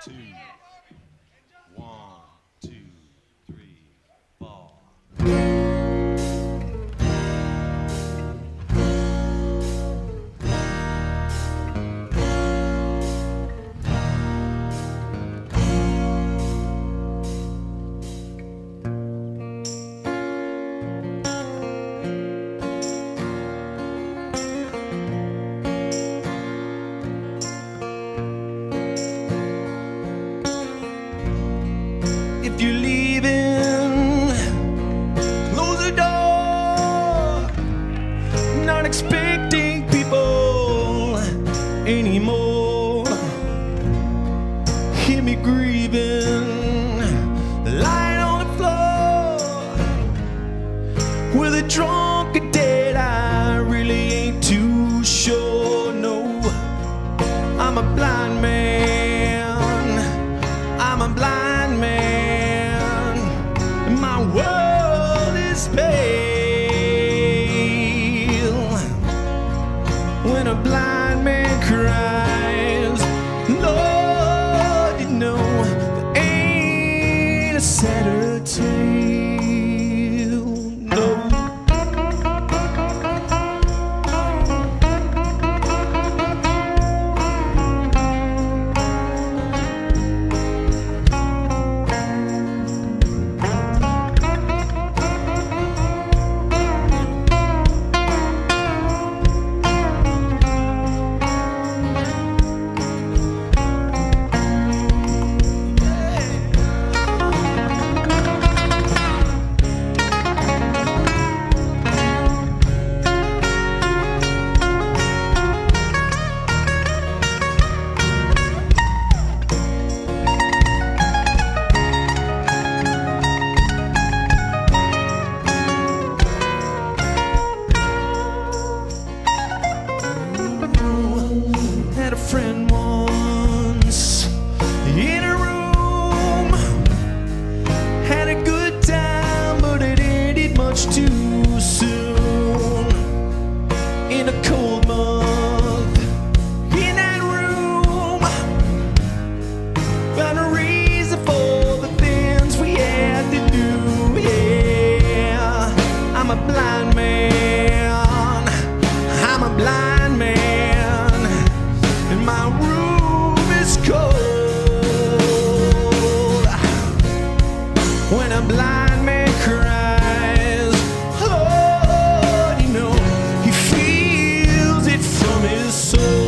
two, anymore. Hear me grieving, lying on the floor with a drunken dead. I really ain't too sure. No, I'm a blind man. I'm a blind man. My world is pale. A sadder tale. and my room is cold. When a blind man cries, Lord, you know, he feels it from his soul.